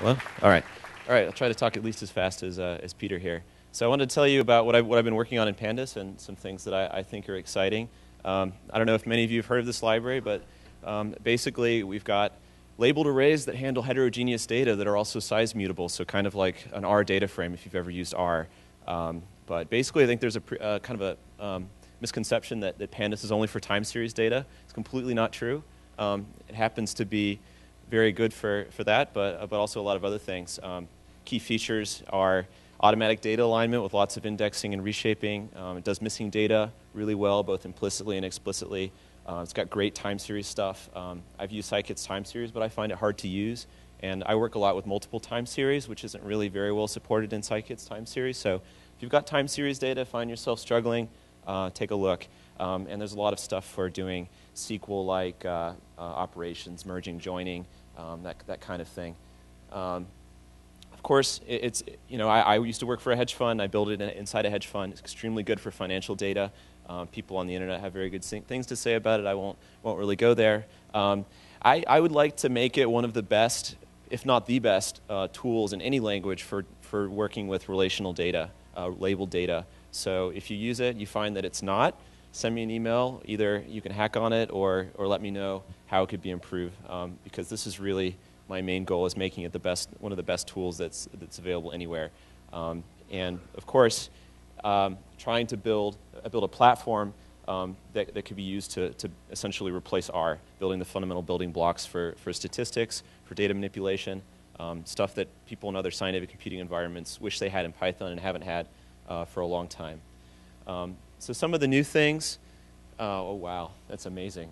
Hello? All right. All right, I'll try to talk at least as fast as, uh, as Peter here. So I wanted to tell you about what, I, what I've been working on in Pandas and some things that I, I think are exciting. Um, I don't know if many of you have heard of this library, but um, basically we've got labeled arrays that handle heterogeneous data that are also size mutable, so kind of like an R data frame if you've ever used R. Um, but basically I think there's a pre, uh, kind of a um, misconception that, that Pandas is only for time series data. It's completely not true. Um, it happens to be very good for, for that, but, uh, but also a lot of other things. Um, key features are automatic data alignment with lots of indexing and reshaping. Um, it does missing data really well, both implicitly and explicitly. Uh, it's got great time series stuff. Um, I've used scikits time series, but I find it hard to use. And I work a lot with multiple time series, which isn't really very well supported in scikits time series. So if you've got time series data, find yourself struggling, uh, take a look. Um, and there's a lot of stuff for doing SQL like uh, uh, operations, merging, joining um, that, that kind of thing. Um, of course, it, it's, you know, I, I, used to work for a hedge fund. I built it inside a hedge fund. It's extremely good for financial data. Um, people on the internet have very good things to say about it. I won't, won't really go there. Um, I, I would like to make it one of the best, if not the best, uh, tools in any language for, for working with relational data, uh, labeled data. So if you use it, you find that it's not, send me an email. Either you can hack on it or, or let me know how it could be improved um, because this is really my main goal is making it the best, one of the best tools that's, that's available anywhere. Um, and of course, um, trying to build, uh, build a platform um, that, that could be used to, to essentially replace R, building the fundamental building blocks for, for statistics, for data manipulation, um, stuff that people in other scientific computing environments wish they had in Python and haven't had uh, for a long time. So some of the new things, uh, oh wow, that's amazing.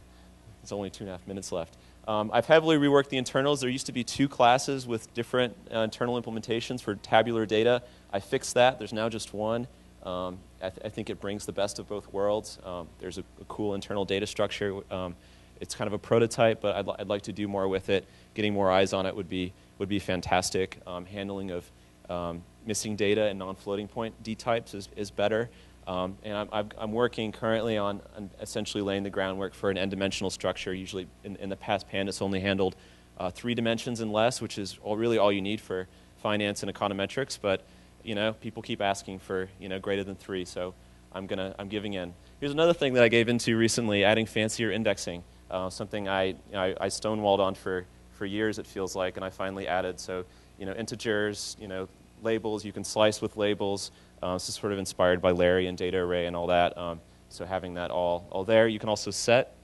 It's only two and a half minutes left. Um, I've heavily reworked the internals. There used to be two classes with different uh, internal implementations for tabular data. I fixed that. There's now just one. Um, I, th I, think it brings the best of both worlds. Um, there's a, a, cool internal data structure. Um, it's kind of a prototype, but I'd, li I'd, like to do more with it. Getting more eyes on it would be, would be fantastic. Um, handling of um, missing data and non-floating point dtypes is, is better. Um, and I'm, I'm, working currently on, essentially laying the groundwork for an n-dimensional structure. Usually in, in, the past, Pandas only handled uh, three dimensions and less, which is all, really all you need for finance and econometrics. But you know, people keep asking for you know greater than three, so I'm gonna I'm giving in. Here's another thing that I gave into recently: adding fancier indexing. Uh, something I, you know, I, I stonewalled on for for years. It feels like, and I finally added. So you know, integers, you know, labels. You can slice with labels. Uh, this is sort of inspired by Larry and datarray and all that. Um, so having that all, all there. You can also set,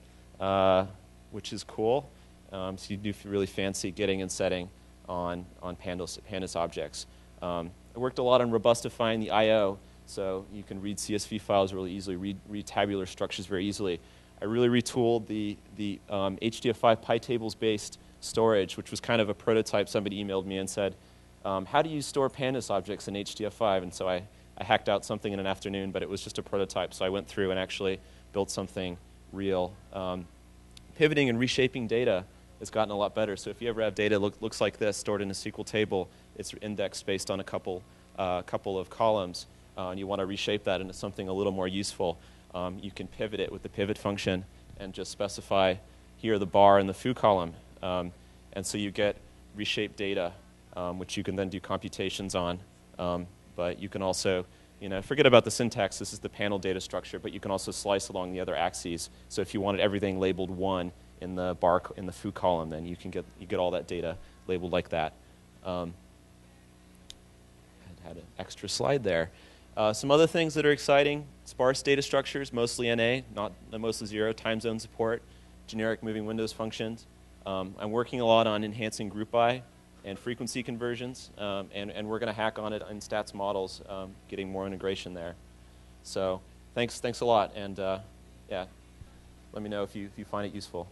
uh, which is cool. Um, so you do really fancy getting and setting on, on pandas, pandas objects. Um, I worked a lot on robustifying the I.O., so you can read CSV files really easily, read, read tabular structures very easily. I really retooled the, the um, HDF5 PyTables-based storage, which was kind of a prototype. Somebody emailed me and said, um, how do you store pandas objects in HDF5? And so I I hacked out something in an afternoon, but it was just a prototype. So I went through and actually built something real. Um, pivoting and reshaping data has gotten a lot better. So if you ever have data look, looks like this stored in a SQL table, it's indexed based on a couple, uh, couple of columns, uh, and you want to reshape that into something a little more useful, um, you can pivot it with the pivot function and just specify here the bar and the foo column. Um, and so you get reshaped data, um, which you can then do computations on. Um, but you can also, you know, forget about the syntax. This is the panel data structure, but you can also slice along the other axes. So if you wanted everything labeled one in the bar in the foo column, then you can get you get all that data labeled like that. Um, had an extra slide there. Uh, some other things that are exciting: sparse data structures, mostly NA, not mostly zero. Time zone support, generic moving windows functions. Um, I'm working a lot on enhancing group by and frequency conversions, um, and, and we're going to hack on it in statsmodels, um, getting more integration there. So thanks, thanks a lot, and uh, yeah, let me know if you, if you find it useful.